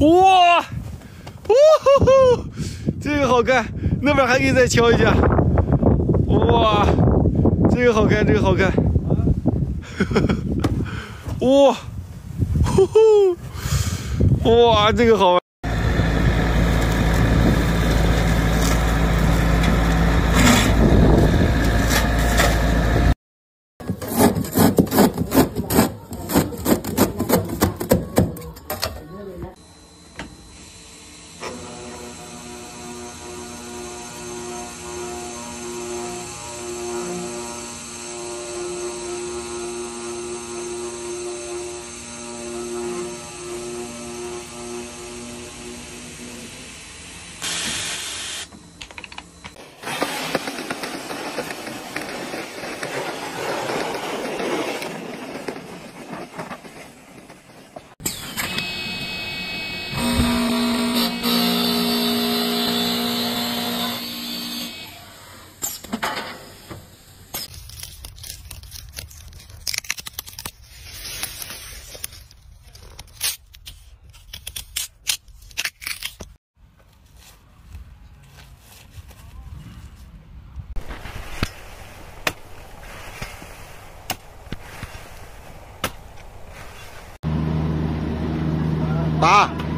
哇哇！呜呼呼，这个好看，那边还可以再敲一下。哇，这个好看，这个好看。哇，呼呼，哇，这个好玩。打。